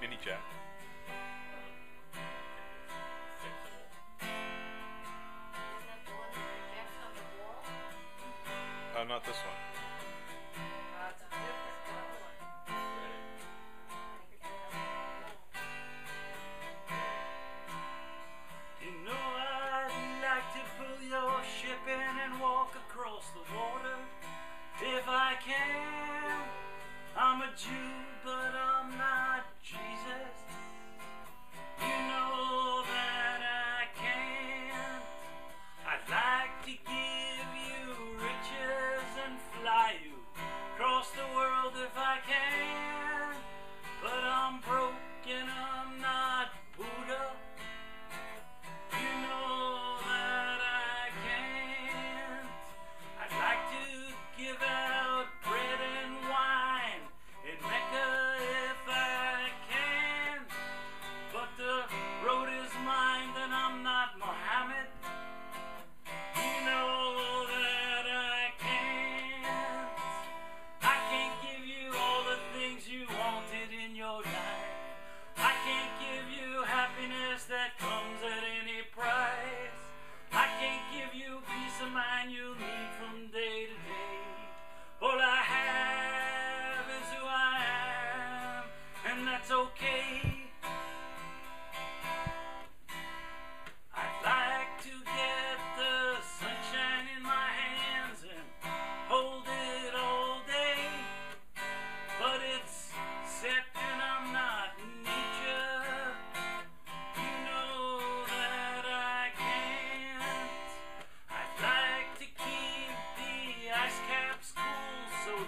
mini jack. Oh, not this one. You know I'd like to pull your ship in and walk across the water if I can. I'm a Jew, but I'm not. I came.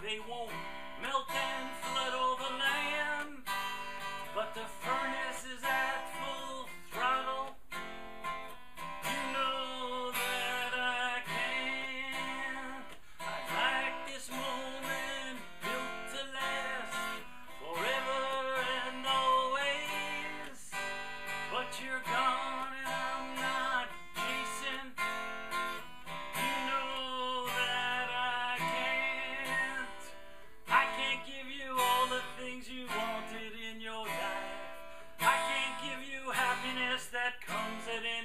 They won't melt and flood over land, but the furnace is at full. that comes at any